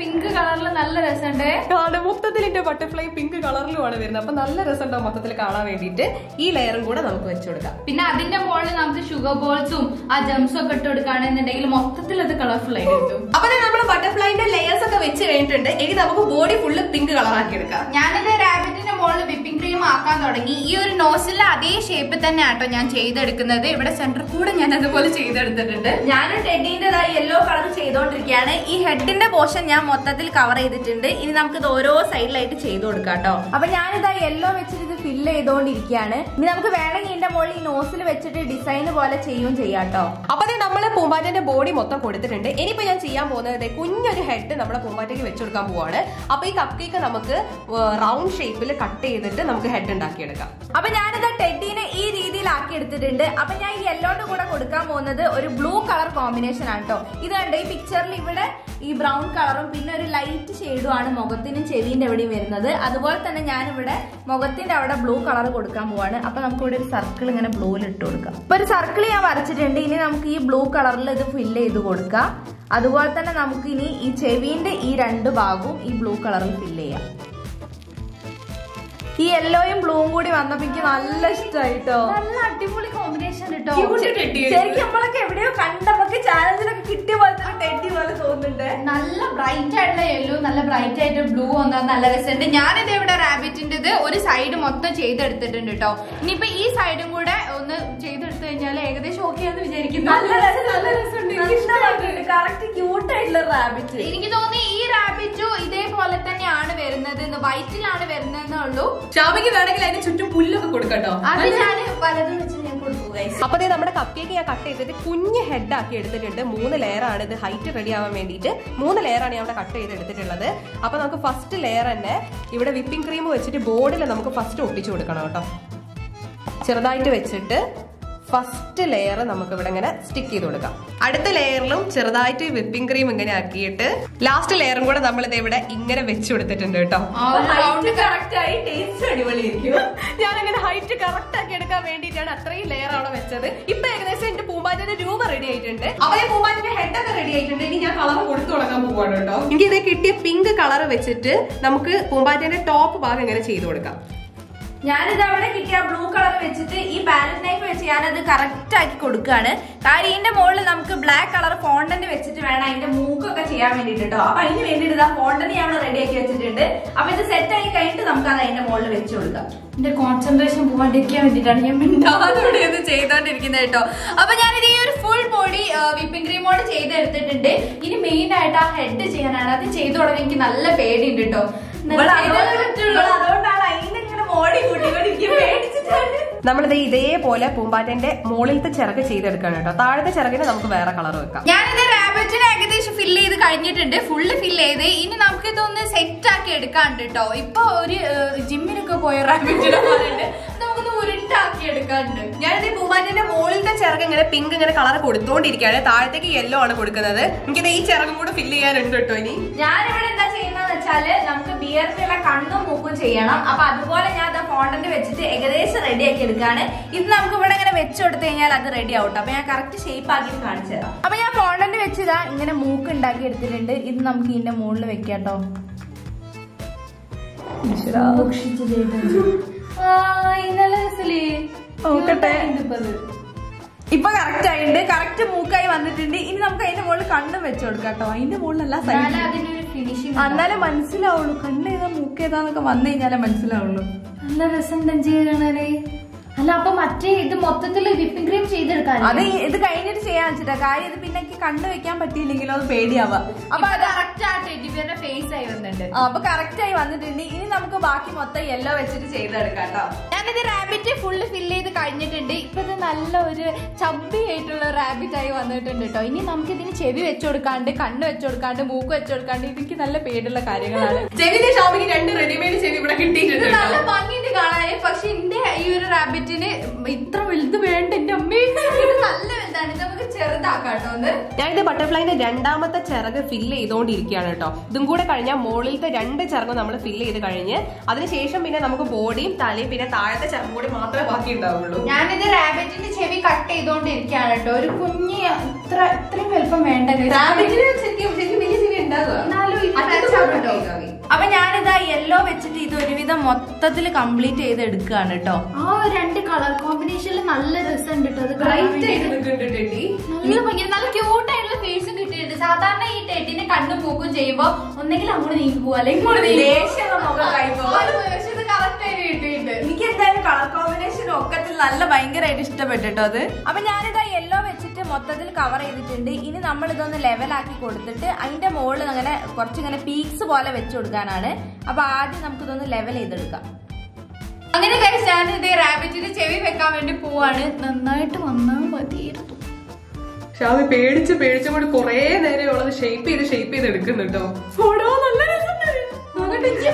Speaker 3: പിങ്ക് കളറിൽ നല്ല രസമുണ്ട്.
Speaker 1: മൊത്തത്തിൽ എന്റെ ബട്ടർഫ്ലൈ പിങ്ക് കളറിലുമാണ് വരുന്നത്. അപ്പൊ നല്ല രസമുണ്ടാവും മൊത്തത്തിൽ കാണാൻ വേണ്ടിട്ട് ഈ ലെയറും കൂടെ നമുക്ക് വെച്ചു കൊടുക്കാം.
Speaker 3: പിന്നെ അതിന്റെ മുകളിൽ നമുക്ക് ഷുഗർ ബോൾസും ആ ജംസും ഒക്കെ ഇട്ട് കൊടുക്കുകയാണെന്നുണ്ടെങ്കിൽ മൊത്തത്തിൽ അത് കളർഫുൾ ആയി കിട്ടും.
Speaker 1: അപ്പൊ നമ്മൾ ബട്ടർഫ്ലൈന്റെ ലെയേഴ്സ് ഒക്കെ വെച്ച് കഴിഞ്ഞിട്ടുണ്ട്. ഇനി നമുക്ക് ബോഡി ഫുള്ള് പിങ്ക് കളറാക്കി ആക്കി എടുക്കാം.
Speaker 3: ഞാനിത് റാബിറ്റിന്റെ മുകളിൽ വിപ്പിംഗ് ക്രീം ആക്കാൻ തുടങ്ങി. ഈ ഒരു നോസിലെ അതേ ഷേപ്പ് തന്നെ ആട്ടോ ഞാൻ ചെയ്തെടുക്കുന്നത്. ഇവിടെ സെന്റർ കൂടെ ഞാൻ അതുപോലെ ചെയ്തെടുത്തിട്ടുണ്ട്.
Speaker 2: ഞാൻ ടെഡിന്റേതായി യെല്ലോ കളർ ചെയ്തോണ്ടിരിക്കുകയാണ് ഈ ഹെഡിന്റെ പോർഷൻ ഞാൻ മൊത്തത്തിൽ കവർ ചെയ്തിട്ടുണ്ട്. ഇനി നമുക്ക് ഇത് ഓരോ സൈഡിലായിട്ട് ചെയ്ത് കൊടുക്കാം കേട്ടോ. അപ്പൊ ഞാനിതാ യെല്ലോ വെച്ചിട്ട് ഫില്ല് ചെയ്തോണ്ടിരിക്കുകയാണ് ഇനി നമുക്ക് വേണമെങ്കിൽ ഇതിന്റെ മുകളിൽ ഈ നോസിൽ വെച്ചിട്ട് ഡിസൈൻ പോലെ ചെയ്യുകയും ചെയ്യാം കേട്ടോ
Speaker 1: അപ്പൊ അതെ നമ്മൾ പൂമ്പാറ്റന്റെ ബോഡി മൊത്തം കൊടുത്തിട്ടുണ്ട്. ഇനിയിപ്പോ ഞാൻ ചെയ്യാൻ പോകുന്നത് കുഞ്ഞൊരു ഹെഡ് നമ്മളെ പൂമ്പാറ്റയ്ക്ക് വെച്ചു കൊടുക്കാൻ പോവാണ്. അപ്പൊ ഈ കപ്പ് കേക്ക് നമുക്ക് റൗണ്ട് ഷേപ്പിൽ കട്ട് ചെയ്തിട്ട് നമുക്ക് ഹെഡ് ഉണ്ടാക്കിയെടുക്കാം.
Speaker 2: അപ്പൊ ഞാനിത് ടെഡീനെ ഈ രീതിയിലാക്കി എടുത്തിട്ടുണ്ട്. അപ്പൊ ഞാൻ ഈ യെല്ലോന്റെ കൂടെ കൊടുക്കാൻ പോകുന്നത് ഒരു ബ്ലൂ കളർ കോമ്പിനേഷൻ ആണ് കേട്ടോ ഇത് കണ്ടോ ഈ പിക്ചറിൽ ഇവിടെ ഈ ബ്രൗൺ കളറും പിന്നെ ഒരു ലൈറ്റ് ഷെയ്ഡും ആണ് മുഖത്തിനും ചെവിന്റെ എവിടെയും വരുന്നത്. അതുപോലെ തന്നെ ഞാനിവിടെ മുഖത്തിന്റെ അവിടെ ബ്ലൂ കളർ കൊടുക്കാൻ പോവാണ്. അപ്പൊ നമുക്കിവിടെ ഒരു സർക്കിൾ ഇങ്ങനെ ബ്ലൂവിൽ ഇട്ട് കൊടുക്കാം. അപ്പൊ ഒരു സർക്കിൾ ഞാൻ വരച്ചിട്ടുണ്ട്. ഇനി നമുക്ക് ഈ ബ്ലൂ കളറിൽ ഇത് ഫില്ല് ചെയ്ത് കൊടുക്കാം. അതുപോലെ തന്നെ നമുക്ക് ഇനി ഈ ചെവിന്റെ ഈ രണ്ട് ഭാഗവും ഈ ബ്ലൂ കളറിൽ ഫില്ല് ചെയ്യാം. ഈ യെല്ലോയും ബ്ലൂവും കൂടി വന്നപ്പോ എനിക്ക് നല്ല ഇഷ്ടമായിട്ടോ
Speaker 3: നല്ല അടിപൊളി കോമ്പിനേഷൻ കേട്ടോ
Speaker 2: ശരിക്കും നമ്മളൊക്കെ എവിടെയോ കണ്ടപ്പോ ചാലഞ്ചിലൊക്കെ കിട്ടിയ പോലത്തെ ഒരു ടെഡി പോലെ തോന്നുന്നുണ്ട്.
Speaker 3: നല്ല ബ്രൈറ്റ് ആയിട്ടുള്ള യെല്ലോ നല്ല ബ്രൈറ്റ് ആയിട്ട് ബ്ലൂ വന്നാൽ നല്ല രസമുണ്ട് ഞാനിത് ഇവിടെ റാബിറ്റിന്റെ ഒരു സൈഡ് മൊത്തം ചെയ്തെടുത്തിട്ടുണ്ട് കേട്ടോ ഇനിയിപ്പോ ഈ സൈഡും കൂടെ ഒന്ന് ചെയ്തെടുത്തു കഴിഞ്ഞാൽ ഏകദേശം ഓക്കെ ആണെന്ന് വിചാരിക്കുന്നു.
Speaker 2: നല്ല രസം നല്ല രസമുണ്ട്. കറക്റ്റ് ക്യൂട്ട് ആയിട്ടുള്ള റാബിറ്റ്
Speaker 3: എനിക്ക് തോന്നി ഈ റാബിറ്റും ഇതേപോലെ തന്നെയാണ് വരുന്നത്. വൈറ്റിലാണ് വരുന്നതെന്നേ ഉള്ളൂ.
Speaker 1: ഷാമിക്ക് വേണമെങ്കിൽ അതിന് ചുറ്റും പുല്ലൊക്കെ കൊടുക്കട്ടോ.
Speaker 3: അത് ഞാൻ വലത് വെച്ച് ഞാൻ guys.
Speaker 1: അപ്പൊ ദേ നമ്മുടെ കപ്പ് കേക്ക് ഞാൻ കട്ട് ചെയ്തിട്ട് കുഞ്ഞ് ഹെഡ് ആക്കി എടുത്തിട്ടുണ്ട്. മൂന്ന് ലെയർ ആണ് ഇത് ഹൈറ്റ് റെഡി ആവാൻ വേണ്ടിയിട്ട്. മൂന്ന് ലെയർ ആണ് ഞാൻ അവിടെ കട്ട് ചെയ്ത് എടുത്തിട്ടുള്ളത്. അപ്പൊ നമുക്ക് ഫസ്റ്റ് ലെയർ തന്നെ ഇവിടെ വിപ്പിംഗ് ക്രീം വെച്ചിട്ട് ബോർഡിൽ നമുക്ക് ഫസ്റ്റ് ഒട്ടിച്ചു കൊടുക്കണം കേട്ടോ. ചെറുതായിട്ട് വെച്ചിട്ട് ഫസ്റ്റ് ലെയർ നമുക്ക് ഇവിടെ ഇങ്ങനെ സ്റ്റിക്ക് ചെയ്ത് കൊടുക്കാം. അടുത്ത ലെയറിലും ചെറുതായിട്ട് വിപ്പിംഗ് ക്രീം ഇങ്ങനെ ആക്കിയിട്ട് ലാസ്റ്റ് ലെയറും കൂടെ നമ്മൾ ഇത് ഇവിടെ ഇങ്ങനെ വെച്ചു കൊടുത്തിട്ടുണ്ട് കേട്ടോ. ആയി അടിപൊളിയായിരിക്കും? ഞാൻ അങ്ങനെ ഹൈറ്റ് കറക്റ്റ് ആക്കി എടുക്കാൻ വേണ്ടിയിട്ടാണ് അത്രയും ലെയർ അവിടെ വെച്ചത്. ഇപ്പൊ ഏകദേശം എന്റെ പൂമ്പാറ്റന്റെ രൂപ റെഡി ആയിട്ടുണ്ട്. ഈ പൂമ്പാറ്റന്റെ ഹെഡ് ഒക്കെ റെഡി ആയിട്ടുണ്ട്. ഇനി ഞാൻ കളർ കൊടുത്തു തുടങ്ങാൻ പോവാണ് കേട്ടോ. എനിക്ക് ഇത് കിട്ടിയ പിങ്ക് കളർ വെച്ചിട്ട് നമുക്ക് പൂമ്പാറ്റന്റെ ടോപ്പ് ഭാഗം ഇങ്ങനെ ചെയ്തു കൊടുക്കാം.
Speaker 2: ഞാനിത് അവിടെ കിട്ടിയ ബ്ലൂ കളർ വെച്ചിട്ട് ഈ പാലറ്റ് നൈഫ് വെച്ച് ഞാനത് കറക്റ്റ് ആക്കി കൊടുക്കുകയാണ്. കാര്യം ഇതിന്റെ മുകളിൽ നമുക്ക് ബ്ലാക്ക് കളർ ഫോണ്ടന്റ് വെച്ചിട്ട് വേണം അതിന്റെ മൂക്കൊക്കെ ചെയ്യാൻ വേണ്ടിട്ട് കേട്ടോ അപ്പൊ അതിന് വേണ്ടിട്ട് ഇതാ ഫോണ്ടന്റ് ഞാൻ റെഡി ആക്കി വെച്ചിട്ടുണ്ട്. അപ്പൊ ഇത് സെറ്റ് ആയി കഴിഞ്ഞിട്ട് നമുക്ക് അത് അതിന്റെ മുകളിൽ വെച്ച് കൊടുക്കാം.
Speaker 3: എന്റെ കോൺസെൻട്രേഷൻ പോവാണ്ടിരിക്കാൻ വേണ്ടിട്ടാണ് ഞാൻ മിണ്ടാതെ ഇവിടെ ഇത് ചെയ്തോണ്ടിരിക്കുന്നത് കേട്ടോ അപ്പൊ ഞാനിത് ഈ ഒരു ഫുൾ ബോഡി വിപ്പിംഗ് ക്രീമോട് ചെയ്തെടുത്തിട്ടുണ്ട്. ഇനി മെയിൻ ആയിട്ട് ആ ഹെഡ് ചെയ്യാനാണ്. അത് ചെയ്തു തുടങ്ങി എനിക്ക് നല്ല പേടിയുണ്ട് കേട്ടോ
Speaker 1: നമ്മളിത് ഇതേപോലെ പൂമ്പാറ്റന്റെ മുകളിലത്തെ ചിറക് ചെയ്തെടുക്കണം കേട്ടോ. താഴത്തെ ചിറകിന് നമുക്ക് വേറെ കളർ വെക്കാം.
Speaker 3: ഞാനിത് റാബറ്റിനെ ഏകദേശം ഫില്ല് ചെയ്ത് കഴിഞ്ഞിട്ടുണ്ട്. ഫുള്ള് ഫില്ല് ചെയ്ത് ഇനി നമുക്ക് ഇതൊന്ന് സെറ്റ് ആക്കി എടുക്കാണ്ട് കേട്ടോ. ഇപ്പൊ ഒരു ജിമ്മിനൊക്കെ പോയ റാബറ്റിനെ പോലെ നമുക്കൊന്ന് എടുക്കാണ്ട്
Speaker 1: ഞാനിത് പൂമാറ്റിന്റെ പൂമ്പാറ്റന്റെ മുകളിലത്തെ ചിറക് ഇങ്ങനെ പിങ്ക് ഇങ്ങനെ കളർ കൊടുത്തോണ്ടിരിക്കുകയാണ്. താഴത്തേക്ക് യെല്ലോ ആണ് കൊടുക്കുന്നത്. എനിക്കിത് ഈ ചിറകും കൂടെ ഫില്ല് ചെയ്യാനുണ്ട് കേട്ടോ ഇനി.
Speaker 2: ഞാനിവിടെ എന്താ വെച്ചാൽ നമുക്ക് ബിയറിനുള്ള കണ്ണും മൂക്കും ചെയ്യണം. അപ്പൊ അതുപോലെ ഞാൻ അത് ഫോണ്ടന്റ് വെച്ചിട്ട് ഏകദേശം റെഡി ആക്കി എടുക്കാണ്. ഇത് നമുക്ക് ഇവിടെ ഇങ്ങനെ വെച്ച് കൊടുത്തു കഴിഞ്ഞാൽ അത് റെഡി ആവട്ടെ ട്ടോ. അപ്പൊ ഞാൻ കറക്റ്റ് ഷേപ്പ് ആക്കി കാണിച്ചു തരാം. അപ്പൊ ഞാൻ ഫോണ്ടന്റ് വെച്ചതാ ഇങ്ങനെ മൂക്ക് ഉണ്ടാക്കി എടുത്തിട്ടുണ്ട്. ഇത് നമുക്ക് ഇതിന്റെ മുകളിൽ വെക്കാട്ടോ ഇപ്പൊ കറക്റ്റ് ആയിട്ടുണ്ട് കറക്റ്റ് മൂക്കായി വന്നിട്ടുണ്ട്. ഇനി നമുക്ക് അതിന്റെ മുകളിൽ കണ്ണും വെച്ചു കൊടുക്കാം കേട്ടോ അതിന്റെ മുകളിലല്ല സൈഡ്
Speaker 3: ഫിനിഷിംഗ്
Speaker 2: എന്നാലേ മനസ്സിലാവുള്ളൂ. കണ്ണേതാ മൂക്കേതാന്നൊക്കെ മൂക്ക് വന്നു കഴിഞ്ഞാലേ മനസ്സിലാവുള്ളൂ.
Speaker 3: നല്ല രസം ചെയ്യാനാണേ അല്ല അപ്പൊ മറ്റേ ഇത് മൊത്തത്തിൽ വിപ്പിംഗ് ക്രീം ചെയ്തെടുക്കാൻ
Speaker 2: അത് ഇത് കഴിഞ്ഞിട്ട് ചെയ്യാൻ വെച്ചിട്ടാ. കാര്യം ഇത് പിന്നെ കണ്ടു വെക്കാൻ പറ്റിയില്ലെങ്കിലോ അത് പേടിയാവാ.
Speaker 3: അപ്പൊ അത് കറക്റ്റ് ആ ടെഡിബിയറിന്റെ ഫേസ് ആയി വന്നിട്ടുണ്ട്.
Speaker 2: അപ്പൊ കറക്റ്റ് ആയി വന്നിട്ടുണ്ട്. ഇനി നമുക്ക് ബാക്കി മൊത്തം യെല്ലോ വെച്ചിട്ട് ചെയ്തെടുക്കാം കേട്ടോ
Speaker 3: ഞാനിത് റാബിറ്റ് ഫുള്ള് ഫില്ല് ചെയ്ത് കഴിഞ്ഞിട്ടുണ്ട്. ഇപ്പൊ ഇത് നല്ല ഒരു ചബ്ബി ആയിട്ടുള്ള റാബിറ്റ് ആയി വന്നിട്ടുണ്ട് കേട്ടോ ഇനി നമുക്ക് ഇതിന് ചെവി വെച്ചുകൊടുക്കാണ്ട് കണ്ണ് വെച്ചുകൊടുക്കാണ്ട് മൂക്ക് വെച്ചുകൊടുക്കാണ്ട് എനിക്ക് നല്ല പേടുള്ള കാര്യങ്ങളാണ്.
Speaker 1: ചെവിന്റെ ഷോപ്പിംഗ് രണ്ട് റെഡിമെയ്ഡ് ചെവി ഇവിടെ കിട്ടിയിട്ടുണ്ട്
Speaker 3: നല്ല ഭംഗിയുണ്ട് കാണാൻ. പക്ഷെ എന്റെ ഈ ഒരു റാബിറ്റിന് ഇത്ര വലുത് വേണ്ട എന്റെ അമ്മേ. ഇത് നല്ല വലുതാണ്. നമുക്ക് ചെറുതാക്കാട്ടോ ഞാൻ
Speaker 1: ഞാനിത് ബട്ടർഫ്ലൈന്റെ രണ്ടാമത്തെ ചിറക് ഫില്ല് ചെയ്തുകൊണ്ടിരിക്കുകയാണ് കേട്ടോ ഇതും കൂടെ കഴിഞ്ഞാൽ മുകളിലത്തെ രണ്ട് ചിറകും നമ്മൾ ഫില്ല് ചെയ്ത് കഴിഞ്ഞ് അതിനുശേഷം പിന്നെ നമുക്ക് ബോഡിയും തലയും പിന്നെ താഴത്തെ ചിറകും കൂടി മാത്രമേ ബാക്കി ഉണ്ടാവുള്ളൂ.
Speaker 3: ഞാനിത് റാബിറ്റിന്റെ ചെവി കട്ട് ചെയ്തോണ്ടിരിക്കുകയാണ് കേട്ടോ ഒരു കുഞ്ഞി ഇത്ര ഇത്രയും വലുപ്പം വേണ്ട.
Speaker 1: റാബിറ്റിന് ശരിക്കും ശരിക്കും വലിയ
Speaker 2: അപ്പൊ ഞാനിതാ യെല്ലോ വെച്ചിട്ട് ഇത് ഒരുവിധം മൊത്തത്തിൽ കംപ്ലീറ്റ് ചെയ്ത് എടുക്കുകയാണ് കേട്ടോ.
Speaker 3: ആ രണ്ട് കളർ കോമ്പിനേഷനിൽ നല്ല രസമുണ്ട് കേട്ടോ. നല്ല ഭംഗി നല്ല ക്യൂട്ട് ആയിട്ടുള്ള ഫേസ് കിട്ടിയിട്ടുണ്ട്. സാധാരണ ഈ ടെറ്റിനെ കണ്ണു മൂക്കും ചെയ്യുമ്പോ ഒന്നെങ്കിൽ അങ്ങോട്ട് നീങ്ങി പോവാ അല്ലെങ്കിൽ
Speaker 2: എനിക്ക് എന്തായാലും കളർ കോമ്പിനേഷൻ ഒക്കെ നല്ല ഭയങ്കരമായിട്ട് ഇഷ്ടപ്പെട്ടു കേട്ടോ അത്. അപ്പൊ ഞാനിതാ യെല്ലോ വെച്ചിട്ട് മൊത്തത്തിൽ കവർ ചെയ്തിട്ടുണ്ട്. ഇനി നമ്മൾ ഇതൊന്ന് ലെവലാക്കി കൊടുത്തിട്ട് അതിന്റെ മുകളിൽ അങ്ങനെ കുറച്ചിങ്ങനെ പീക്സ് പോലെ വെച്ച് കൊടുക്കാനാണ്. അപ്പൊ ആദ്യം നമുക്ക് ഇതൊന്ന് ലെവൽ ചെയ്തെടുക്കാം.
Speaker 3: അങ്ങനെ കഴിച്ച് ഞാൻ ഇത് റാബിറ്റിന്റെ ചെവി വെക്കാൻ വേണ്ടി പോവാണ്. നന്നായിട്ട് വന്നാൽ മതിയായിരുന്നു.
Speaker 1: ഷാമി പേടിച്ച് പേടിച്ചും കൂടി കൊറേ നേരം ഉള്ളത് ഷേപ്പ് ചെയ്ത് ഷേപ്പ് ചെയ്ത് എടുക്കുന്നു കേട്ടോ. ഓടോ നല്ല രസമുണ്ട്. നോക്കട്ടെ, എനിക്ക്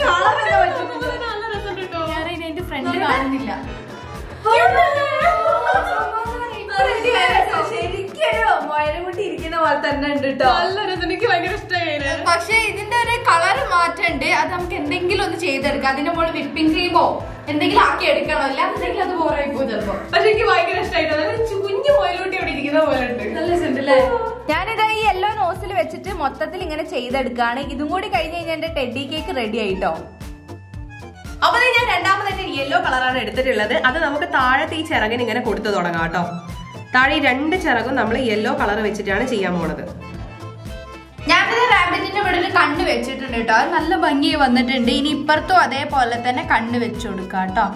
Speaker 2: ഉണ്ട് കേട്ടോ
Speaker 1: നല്ല രസം എനിക്ക് ഭയങ്കര ഇഷ്ടമായി
Speaker 3: പക്ഷെ ഇതിന്റെ ഒരു കളർ മാറ്റണ്ട്. അത് നമുക്ക് എന്തെങ്കിലും ഒന്ന് ചെയ്തെടുക്കാം. അതിന്റെ മുകളിൽ വിപ്പിംഗ് ക്രീമോ എന്തെങ്കിലും ആക്കി എടുക്കണോ? അല്ലാന്നുണ്ടെങ്കിൽ അത് ബോറായി പോകും ചിലപ്പോ.
Speaker 1: പക്ഷെ എനിക്ക് ഭയങ്കര ഇഷ്ടമായിട്ട് അതായത് കുഞ്ഞു മുയലൂട്ടി അവിടെ ഇരിക്കുന്ന പോലെ ഉണ്ട്.
Speaker 3: നല്ല രസമുണ്ടല്ലേ
Speaker 2: ഞാനിതാ ഈ യെല്ലോ നോസിൽ വെച്ചിട്ട് മൊത്തത്തിൽ ഇങ്ങനെ ചെയ്തെടുക്കുകയാണ് ഇതും കൂടി കഴിഞ്ഞ് കഴിഞ്ഞാൽ എന്റെ ടെഡി കേക്ക് റെഡി ആയിട്ടോ.
Speaker 1: അപ്പൊ ഞാൻ രണ്ടാമതായിട്ട് യെല്ലോ കളറാണ് എടുത്തിട്ടുള്ളത്. അത് നമുക്ക് താഴത്തെ ഈ ചിറകിന് ഇങ്ങനെ കൊടുത്തു തുടങ്ങാം കേട്ടോ. താഴെ രണ്ട് ചിറകും നമ്മൾ യെല്ലോ കളർ വെച്ചിട്ടാണ് ചെയ്യാൻ പോണത്.
Speaker 3: റാബിറ്റിന്റെ ഇവിടെ ഒരു കണ്ണ് വെച്ചിട്ടുണ്ട് കേട്ടോ. അത് നല്ല ഭംഗി വന്നിട്ടുണ്ട്. ഇനി ഇപ്പുറത്തും അതേപോലെ തന്നെ കണ്ണ് വെച്ചു കൊടുക്കാം കേട്ടോ.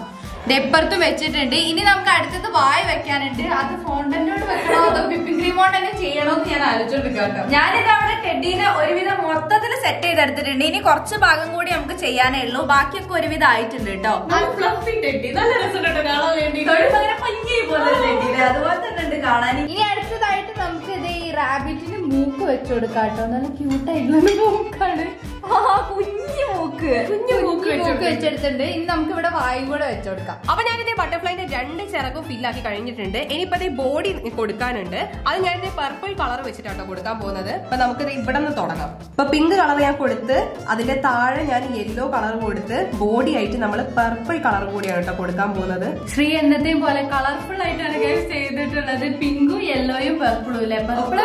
Speaker 3: ഇപ്പുറത്തും വെച്ചിട്ടുണ്ട്. ഇനി നമുക്ക് അടുത്തത് വായ വെക്കാനുണ്ട്. അത് ഫോണ്ടനോട് വെക്കണോ അതോ വിപ്പിംഗ് ക്രീം കൊണ്ട് തന്നെ ചെയ്യണോ എന്ന് ഞാൻ ആലോചിച്ചോണ്ടിരിക്കാം
Speaker 2: ഞാനിത് അവിടെ ടെഡീനെ ഒരുവിധം മൊത്തത്തിൽ സെറ്റ് ചെയ്തെടുത്തിട്ടുണ്ട്. ഇനി കുറച്ച് ഭാഗം കൂടി നമുക്ക് ചെയ്യാനേ ഉള്ളൂ. ബാക്കിയൊക്കെ ഒരുവിധം ആയിട്ടുണ്ട് കേട്ടോ.
Speaker 1: നല്ല ഫ്ലഫി ടെഡി. നല്ല രസമുണ്ട് കാണാൻ വേണ്ടി.
Speaker 2: ഭയങ്കര പഞ്ഞി പോലെ ഒരു അതുപോലെ തന്നെ ഉണ്ട് കാണാൻ.
Speaker 3: ഇനി അടുത്തതായിട്ട് നമുക്ക് ഇത് ഈ റാബിറ്റിന് മൂക്ക് വെച്ചു കൊടുക്കാം കേട്ടോ നല്ല ക്യൂട്ടായിട്ടുള്ള മൂക്കാണ്.
Speaker 2: ആ കുഞ്ഞു മൂക്ക്.
Speaker 1: കുഞ്ഞു മൂക്ക്
Speaker 3: മൂക്ക്
Speaker 1: വെച്ചു
Speaker 3: വെച്ചെടുത്തിട്ടുണ്ട്. ഇനി നമുക്ക് ഇവിടെ വായും കൂടെ വെച്ചുകൊടുക്കാം
Speaker 1: അപ്പൊ ഞാനിതേ ബട്ടർഫ്ലൈന്റെ രണ്ട് ചിറകും ഫില്ലാക്കി കഴിഞ്ഞിട്ടുണ്ട്. ഇനിയിപ്പോ അതേ ബോഡി കൊടുക്കാനുണ്ട്. അത് ഞാനിത് പർപ്പിൾ കളർ വെച്ചിട്ടാട്ടോ കൊടുക്കാൻ പോകുന്നത്. അപ്പൊ നമുക്കിത് ഇവിടെ നിന്ന് തുടങ്ങാം. അപ്പൊ പിങ്ക് കളർ ഞാൻ കൊടുത്ത് അതിന്റെ താഴെ ഞാൻ യെല്ലോ കളർ കൊടുത്ത് ബോഡി ആയിട്ട് നമ്മൾ പർപ്പിൾ കളർ കൂടിയാണ് കേട്ടോ കൊടുക്കാൻ പോകുന്നത്.
Speaker 3: ശ്രീ എന്നത്തെയും പോലെ കളർഫുൾ ആയിട്ടാണ് ചെയ്തിട്ടുള്ളത്. പിങ്കും യെല്ലോയും പർപ്പിളും അല്ലേ? പർപ്പിൾ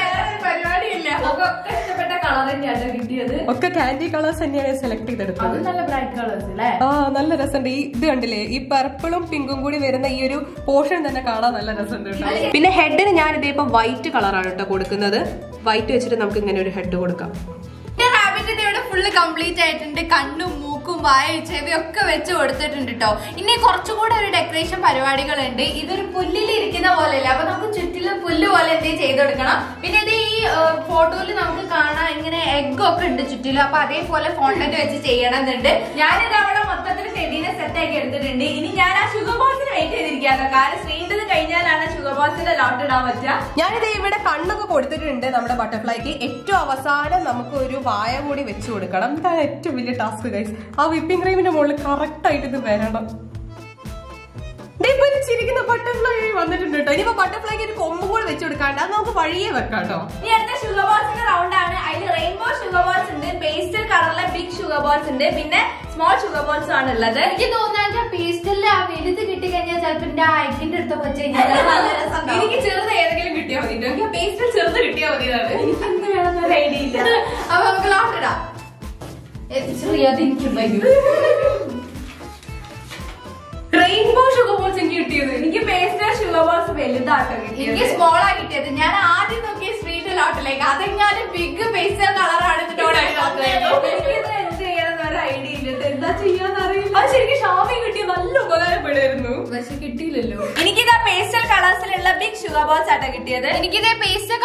Speaker 2: വേറെ ഒക്കെ ഇഷ്ടപ്പെട്ട കളർ തന്നെയാണ് കിട്ടിയത്.
Speaker 1: ഒക്കെ കാൻഡി കളേഴ്സ് തന്നെയാണ് സെലക്ട് ചെയ്തെടുത്തത്.
Speaker 3: നല്ല ബ്രൈറ്റ് കളേഴ്സ് അല്ലേ
Speaker 1: ആ നല്ല രസമുണ്ട്. ഈ ഇത് കണ്ടില്ലേ? ഈ പർപ്പിളും പിങ്കും കൂടി വരുന്ന ഈ ഒരു പോർഷൻ തന്നെ കാണാൻ നല്ല രസമുണ്ട് പിന്നെ ഹെഡിന് ഞാൻ ഇതേപ്പം വൈറ്റ് കളറാണ് കേട്ടോ കൊടുക്കുന്നത്. വൈറ്റ് വെച്ചിട്ട് നമുക്ക് ഇങ്ങനെ ഒരു ഹെഡ് കൊടുക്കാം.
Speaker 3: റാബിറ്റ് ഇവിടെ ഫുള്ള് കംപ്ലീറ്റ് ആയിട്ടുണ്ട്. കണ്ണും മൂക്കും വായ ചെവിയൊക്കെ വെച്ച് കൊടുത്തിട്ടുണ്ട് കേട്ടോ ഇനി കുറച്ചുകൂടെ ഒരു ഡെക്കറേഷൻ പരിപാടികളുണ്ട്. ഇതൊരു പുല്ലിൽ ഇരിക്കുന്ന പോലെയല്ല? അപ്പൊ നമുക്ക് ചുറ്റിലും പുല്ല് പോലെ എന്തെങ്കിലും ചെയ്ത് കൊടുക്കണം. പിന്നെ ഇത് ഈ ഫോട്ടോയിൽ നമുക്ക് കാണാൻ ഇങ്ങനെ എഗ് ഒക്കെ ഉണ്ട് ചുറ്റിലും. അപ്പൊ അതേപോലെ ഫോണ്ടന്റ് വെച്ച് ചെയ്യണമെന്നുണ്ട്
Speaker 2: ഞാനിത് അവിടെ മൊത്തത്തിൽ ടെഡീനെ സെറ്റ് ആക്കി എടുത്തിട്ടുണ്ട്. ഇനി ഞാൻ ആ ഷുഗർ ബോക്സിന് വെയിറ്റ് ചെയ്തിരിക്കാട്ടോ കാരണം ശ്രീണ്ടത് കഴിഞ്ഞാലാണ് ഷുഗർ ബോക്സിന്റെ ലോട്ട് ഇടാൻ പറ്റുക.
Speaker 1: ഞാനിത് ഇവിടെ കണ്ണൊക്കെ കൊടുത്തിട്ടുണ്ട് നമ്മുടെ ബട്ടർഫ്ലൈക്ക് ഏറ്റവും അവസാനം നമുക്ക് ഒരു വായ കൂടി വെച്ചു കൊടുക്കണം. ഏറ്റവും വലിയ ടാസ്ക് ഗൈസ് ആ വിപ്പിംഗ് ക്രീമിന്റെ മുകളിൽ കറക്റ്റ് ആയിട്ട് ഇത് വരണം. ചിരിക്കുന്ന ബട്ടർഫ്ലൈ വന്നിട്ടുണ്ട് കേട്ടോ. ഇനിയിപ്പോ ബട്ടർഫ്ലൈക്ക് ഒരു കൊമ്പ് കൂടി വെച്ച് കൊടുക്കാണ്ട് അത് നമുക്ക് വഴിയെ വെക്കാം കേട്ടോ.
Speaker 2: ഇനി അടുത്ത ഷുഗർ ബോൾസിന്റെ റൗണ്ട് ആണ്. അതിൽ റെയിൻബോ ഷുഗർ ബോൾസ് ഉണ്ട് പേസ്റ്റൽ കളറിലെ ബിഗ് ഷുഗർ ബോൾസ് ഉണ്ട് പിന്നെ സ്മോൾ ഷുഗർ ബോൾസ് ആണ് ഉള്ളത്.
Speaker 3: എനിക്ക് തോന്നുന്നത് പേസ്റ്റലിൽ ആ വലുത് കിട്ടി കഴിഞ്ഞാൽ ചിലപ്പോ എന്റെ ആ എഗിന്റെ അടുത്തൊക്കെ വെച്ച് കഴിഞ്ഞാൽ
Speaker 1: എനിക്ക് ചെറുത് ഏതെങ്കിലും കിട്ടിയാൽ മതി. എനിക്ക് പേസ്റ്റൽ ചെറുത് കിട്ടിയാൽ മതി ഇതാണ്
Speaker 2: ഒരു ഐഡിയ ഇല്ല.
Speaker 3: അപ്പൊ നമുക്ക് ലോട്ടിടാം എനിക്ക് എനിക്കുണ്ടായിരുന്നു
Speaker 1: റെയിൻബോ ഷുഗർ ബോൾസ് എനിക്ക് കിട്ടിയത്.
Speaker 2: എനിക്ക് പേസ്റ്റൽ ഷുഗർ ബോൾസ് വലുതാട്ടോ
Speaker 3: എനിക്ക് സ്മോൾ ആ കിട്ടിയത്. ഞാൻ ആദ്യം നോക്കിയ സ്ട്രീറ്റ് ലോട്ടിലേക്ക് അതെങ്ങാനും ബിഗ് പേസ്റ്റൽ കളറാണ്
Speaker 1: ശരിക്കും ഷാമി കിട്ടിയ നല്ല ഉപകാരപ്പെടുമായിരുന്നു
Speaker 3: പക്ഷെ കിട്ടിയില്ലല്ലോ.
Speaker 2: എനിക്കിത് പേസ്റ്റൽ കളേഴ്സിലുള്ള ബിഗ് ഷുഗർ ബോൾസ് ആട്ടോ കിട്ടിയത്.
Speaker 3: എനിക്കിത് പേസ്റ്റൽ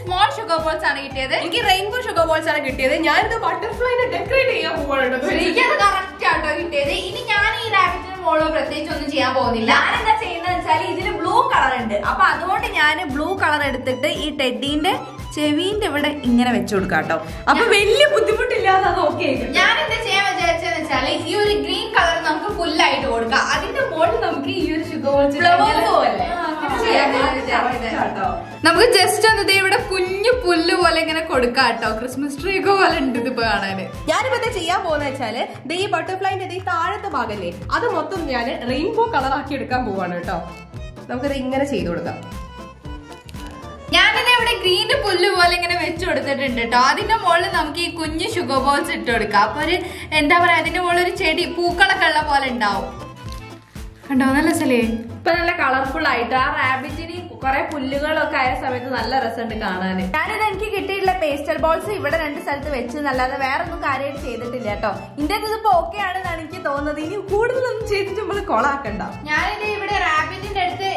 Speaker 3: സ്മോൾ ഷുഗർ ബോൾസ് ആണ് കിട്ടിയത്.
Speaker 1: എനിക്ക് റെയിൻബോ ഷുഗർ ബോൾസ് ആണ് കിട്ടിയത്. ഞാനിത് ബട്ടർഫ്ലൈനെ ഡെക്കറേറ്റ് ചെയ്യാൻ പോവാണ്
Speaker 3: എനിക്കത് കറക്റ്റ് ആട്ടോ കിട്ടിയത്. ഇനി ഞാൻ ഈ റാബിറ്റിന് മോളോ പ്രത്യേകിച്ച് ഒന്നും ചെയ്യാൻ പോകുന്നില്ല.
Speaker 2: ഞാൻ എന്താ ചെയ്യുന്നത് വെച്ചാൽ ഇതിൽ ബ്ലൂ കളർ ഉണ്ട്. അപ്പൊ അതുകൊണ്ട് ഞാൻ ബ്ലൂ കളർ എടുത്തിട്ട് ഈ ടെഡിന്റെ ചെവിന്റെ ഇവിടെ ഇങ്ങനെ വെച്ചു കൊടുക്കാം കേട്ടോ.
Speaker 1: അപ്പൊ വലിയ ബുദ്ധിമുട്ടില്ലാതെ അത് ഓക്കെ
Speaker 3: ഞാൻ എന്താ ചെയ്യാൻ വിചാരിച്ചെന്ന് വെച്ചാൽ ഈ ഒരു ഗ്രീൻ കളർ നമുക്ക് ഫുള്ളായിട്ട് കൊടുക്കാം. അതിന്റെ മുകളിൽ നമുക്ക് ഈ ഒരു
Speaker 2: Flowers പോലെ.
Speaker 3: നമുക്ക് ജസ്റ്റ് ഒന്ന് ദേ ഇവിടെ കുഞ്ഞു പുല്ല് പോലെ ഇങ്ങനെ കൊടുക്കാം കേട്ടോ. ക്രിസ്മസ് ട്രീ ഒക്കെ പോലെ ഉണ്ട് ഇതിപ്പോ കാണാന്.
Speaker 1: ഞാനിപ്പോ എന്താ ചെയ്യാൻ പോകുന്ന വെച്ചാൽ ദേ ഈ ബട്ടർഫ്ലൈന്റെ ഈ താഴത്തെ ഭാഗല്ലേ അത് മൊത്തം ഞാൻ റെയിൻബോ കളർ ആക്കി എടുക്കാൻ പോവാണ് കേട്ടോ. നമുക്കത് ഇങ്ങനെ ചെയ്തു കൊടുക്കാം.
Speaker 3: ഞാനിത് ഇവിടെ ഗ്രീൻ പുല്ല് പോലെ ഇങ്ങനെ വെച്ച് കൊടുത്തിട്ടുണ്ട് കേട്ടോ. അതിന്റെ മുകളിൽ നമുക്ക് ഈ കുഞ്ഞു ഷുഗർ ബോൾസ് ഇട്ട് കൊടുക്കാം. അപ്പൊ ഒരു എന്താ പറയാ അതിന്റെ മുകളിൽ ഒരു ചെടി പൂക്കളൊക്കെ ഉള്ള പോലെ ഉണ്ടാവും. കണ്ടോ? നല്ല രസല്ലേ?
Speaker 2: ഇപ്പൊ നല്ല കളർഫുൾ ആയിട്ട് ആ റാബിറ്റിന് കുറെ പുല്ലുകളൊക്കെ ആയ സമയത്ത് നല്ല രസമുണ്ട് കാണാൻ ഞാനിത് എനിക്ക് കിട്ടിയിട്ടുള്ള പേസ്റ്റൽ ബോൾസ് ഇവിടെ രണ്ട് സ്ഥലത്ത് വെച്ച് എന്നല്ലാതെ വേറെ ഒന്നും കാര്യമായിട്ട് ചെയ്തിട്ടില്ല കേട്ടോ. ഇതിന്റെ ഇതിപ്പോ ഓക്കെ ആണെന്നാണ് എനിക്ക് തോന്നുന്നത്. ഇനി കൂടുതലൊന്നും ചെയ്തിട്ട് നമ്മൾ കൊളാക്കണ്ട
Speaker 3: ഞാനിത് ഇവിടെ റാബിറ്റിന്റെ അടുത്ത്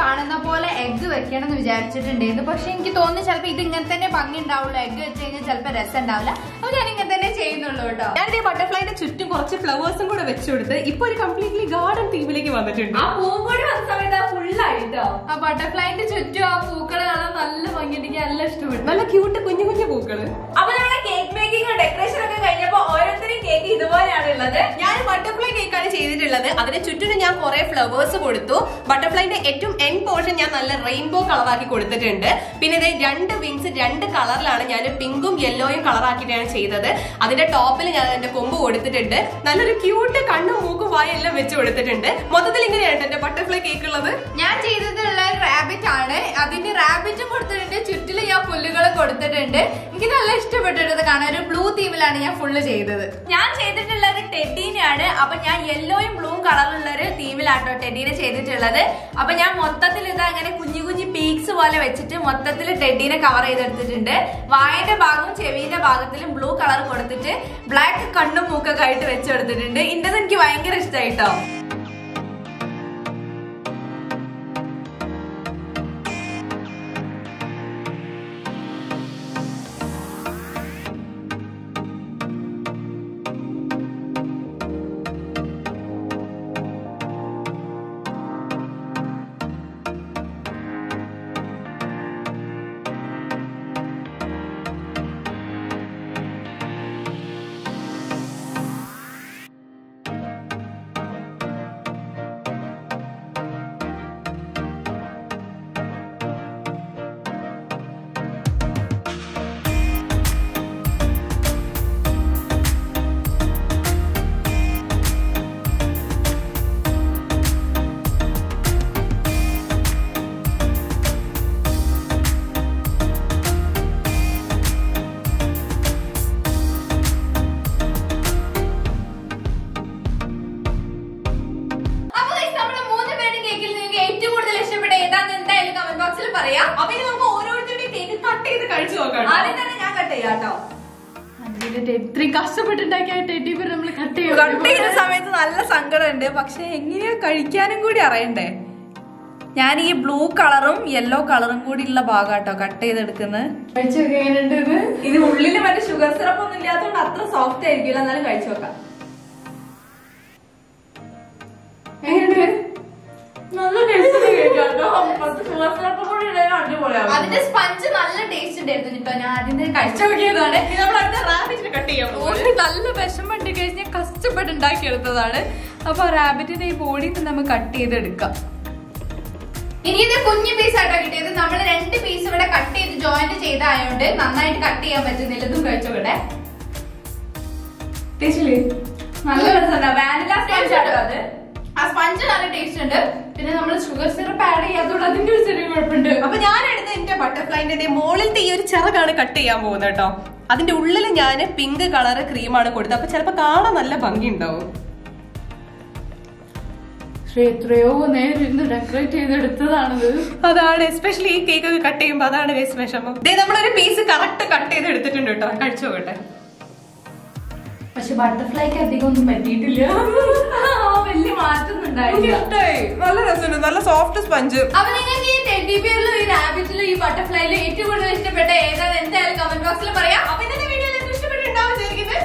Speaker 3: കാണുന്ന പോലെ എഗ്ഗ് വെക്കണം എന്ന് വിചാരിച്ചിട്ടുണ്ടായിരുന്നു. പക്ഷെ എനിക്ക് തോന്നുന്നു ചിലപ്പോ ഇത് ഇങ്ങനെ തന്നെ ഭംഗി ഉണ്ടാവുള്ളൂ. എഗ്ഗ് വെച്ച് കഴിഞ്ഞാൽ ചിലപ്പോ രസം ഉണ്ടാവില്ല. അപ്പൊ ഞാൻ ഇങ്ങനെ തന്നെ ചെയ്യുന്നുള്ളൂ കേട്ടോ.
Speaker 1: ഞാൻ ഈ ബട്ടർഫ്ലൈന്റെ ചുറ്റും കുറച്ച് ഫ്ലവേഴ്സും കൂടെ വെച്ചു കൊടുത്ത് ഇപ്പൊ ഒരു കംപ്ലീറ്റ്ലി ഗാർഡൻ തീമിലേക്ക് വന്നിട്ടുണ്ട്.
Speaker 2: ആ പൂ കൂടി വന്ന സമയത്ത് ആ ഫുള്ളായിട്ടോ
Speaker 3: ആ ബട്ടർഫ്ലൈന്റെ ചുറ്റും ആ പൂക്കളെ കാണാൻ നല്ല ഭംഗി എനിക്ക് നല്ല ഇഷ്ടപ്പെട്ടു.
Speaker 1: നല്ല ക്യൂട്ട് കുഞ്ഞു കുഞ്ഞു പൂക്കൾ.
Speaker 2: അപ്പൊ നമ്മുടെ കേക്ക് മേക്കിംഗ് ഡെക്കറേഷൻ ഒക്കെ കഴിഞ്ഞപ്പോ ഓരോരുത്തരും കേക്ക് ഇതുപോലെയാണ് ഉള്ളത്
Speaker 1: ഞാൻ ബട്ടർഫ്ലൈ കേക്കാണ് ചെയ്തിട്ടുള്ളത്. അതിന് ചുറ്റിനും ഞാൻ കുറെ ഫ്ലവേഴ്സ് കൊടുത്തു. ബട്ടർഫ്ലൈന്റെ ഏറ്റവും എൻ പോർഷൻ ഞാൻ നല്ല റെയിൻബോ കളറാക്കി കൊടുത്തിട്ടുണ്ട്. പിന്നെ ഇത് രണ്ട് വിങ്സ് രണ്ട് കളറിലാണ് ഞാൻ പിങ്കും യെല്ലോയും കളറാക്കിയിട്ടാണ് ചെയ്തത്. അതിന്റെ ടോപ്പിൽ ഞാൻ എന്റെ കൊമ്പ് കൊടുത്തിട്ടുണ്ട്. നല്ലൊരു ക്യൂട്ട് കണ്ണും മൂക്കും വായെല്ലാം എല്ലാം വെച്ച് കൊടുത്തിട്ടുണ്ട്. മൊത്തത്തിൽ ഇങ്ങനെയാണ് എന്റെ ബട്ടർഫ്ലൈ കേക്ക് ഉള്ളത്.
Speaker 3: ഞാൻ ചെയ്തിട്ടുള്ള റാബിറ്റ് ആണ്. അതിന് റാബിറ്റും കൊടുത്തിട്ടുണ്ട്. ചുറ്റിൽ ഞാൻ പുല്ലുകൾ കൊടുത്തിട്ടുണ്ട്. എനിക്ക് നല്ല ഇഷ്ടപ്പെട്ടിട്ടത് കാണാൻ ഒരു ബ്ലൂ തീമിലാണ് ഞാൻ ഫുള്ള് ചെയ്തത്.
Speaker 2: ഞാൻ ചെയ്തിട്ടുള്ളത് ടെഡീനെയാണ്. അപ്പൊ ഞാൻ യെല്ലോയും ബ്ലൂവും കളറുള്ള ഒരു തീമിലാട്ടോ ടെഡീനെ ചെയ്തിട്ടുള്ളത്. അപ്പൊ ഞാൻ മൊത്തത്തിൽ ഇത് അങ്ങനെ കുഞ്ഞു കുഞ്ഞു പീക്സ് പോലെ വെച്ചിട്ട് മൊത്തത്തിൽ ടെഡീനെ കവർ ചെയ്തെടുത്തിട്ടുണ്ട്. വായന്റെ ഭാഗവും ചെവിന്റെ ഭാഗത്തിലും ബ്ലൂ കളർ കൊടുത്തിട്ട് ബ്ലാക്ക് കണ്ണും മൂക്കൊക്കെ ആയിട്ട് വെച്ചെടുത്തിട്ടുണ്ട് ഇന്റത് എനിക്ക് ഭയങ്കര ഇഷ്ടമായിട്ടോ കളറും യെല്ലോ കളറും കൂടി ഉള്ള ഭാഗാട്ടോ കട്ട് ചെയ്തെടുക്കുന്നത് ഇത്. ഉള്ളിൽ മറ്റേ ഷുഗർ സിറപ്പ് ഒന്നും ഇല്ലാത്തതുകൊണ്ട് അത്ര സോഫ്റ്റ് ആയിരിക്കില്ല എന്നാലും കഴിച്ചു നോക്കാം
Speaker 3: അതിന്റെ സ്പഞ്ച് നല്ല ടേസ്റ്റ് ഉണ്ടായിരുന്നു കേട്ടോ ഞാൻ ആദ്യം തന്നെ കഴിച്ചു നോക്കിയതാണ്.
Speaker 1: ഇത് നമ്മൾ അടുത്ത റാബിറ്റിന് കട്ട്
Speaker 3: ചെയ്യാം. നല്ല വിഷമുണ്ട് കഴിച്ച് ഞാൻ കഷ്ടപ്പെട്ട് ഉണ്ടാക്കിയെടുത്തതാണ്. അപ്പൊ റാബിറ്റിന്റെ ഈ ബോഡി നമുക്ക് കട്ട് ചെയ്തെടുക്കാം. ഇനി ഇത് കുഞ്ഞു പീസ് ആയിട്ടാണ് കിട്ടിയത്. നമ്മൾ രണ്ട് പീസ് ഇവിടെ കട്ട് ചെയ്ത് ജോയിന്റ് ചെയ്തായോണ്ട് നന്നായിട്ട് കട്ട് ചെയ്യാൻ പറ്റുന്നില്ല ഇതും
Speaker 2: കഴിച്ചോടെ നല്ല രസമുണ്ടോ. വാനില സ്പഞ്ച് ആട്ടോ അത്.
Speaker 3: ആ സ്പഞ്ച് നല്ല ടേസ്റ്റ് ഉണ്ട്. പിന്നെ നമ്മൾ ഷുഗർ സിറപ്പ് ആഡ് ചെയ്യാത്തതുകൊണ്ട് അതിന്റെ ഒരു ചെറിയ കുഴപ്പമുണ്ട്.
Speaker 1: അപ്പൊ ഞാൻ എടുത്ത എന്റെ ബട്ടർഫ്ലൈന്റെ മുകളിലത്തെ ഈ ഒരു ചിറകാണ് കട്ട് ചെയ്യാൻ പോകുന്നത് കേട്ടോ. അതിന്റെ ഉള്ളിൽ ഞാൻ പിങ്ക് കളർ ക്രീമാണ് കൊടുത്തത്. അപ്പൊ ചിലപ്പോ കാണാൻ നല്ല ഭംഗി ഉണ്ടാവും
Speaker 3: പക്ഷെ എത്രയോ നേരം ഇരുന്ന് ഡെക്കറേറ്റ് ചെയ്തെടുത്തതാണത്.
Speaker 1: അതാണ് എസ്പെഷ്യലി ഈ കേക്ക് ഒക്കെ കട്ട് ചെയ്യുമ്പോ അതാണ് ഗൈസ് വിഷമം. നമ്മളൊരു പീസ് കറക്റ്റ് കട്ട് ചെയ്ത് എടുത്തിട്ടുണ്ട് കേട്ടോ. കഴിച്ചു നോക്കട്ടെ
Speaker 3: പക്ഷെ ബട്ടർഫ്ലൈക്ക് അധികം ഒന്നും പറ്റിയിട്ടില്ല. വലിയ.
Speaker 1: നല്ല രസമുണ്ട്. നല്ല സോഫ്റ്റ് സ്പഞ്ച്
Speaker 3: അപ്പൊ നിങ്ങൾക്ക് ഈ ടെഡി ബിയറിലും ഈ റാബിറ്റിലും ഈ ബട്ടർഫ്ലൈയിലും ഏറ്റവും കൂടുതൽ ഇഷ്ടപ്പെട്ട ഏതാണ്? എന്തായാലും കമന്റ് ബോക്സിൽ പറയാം.
Speaker 1: അപ്പൊ ഇന്നത്തെ വീഡിയോ എല്ലാവർക്കും ഇഷ്ടപ്പെട്ടിട്ടുണ്ടാവും വിചാരിക്കുന്നത്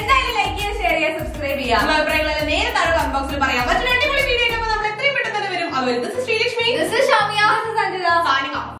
Speaker 2: എന്തായാലും ലൈക്ക് ചെയ്യുക ഷെയർ ചെയ്യുക സബ്സ്ക്രൈബ് ചെയ്യുക.
Speaker 1: അഭിപ്രായങ്ങളെല്ലാം നേരെ താഴെ കമന്റ് ബോക്സിൽ പറയാം. മറ്റൊരു This is Sri This
Speaker 3: is Shamia.
Speaker 2: This is Anjana.
Speaker 1: Signing off.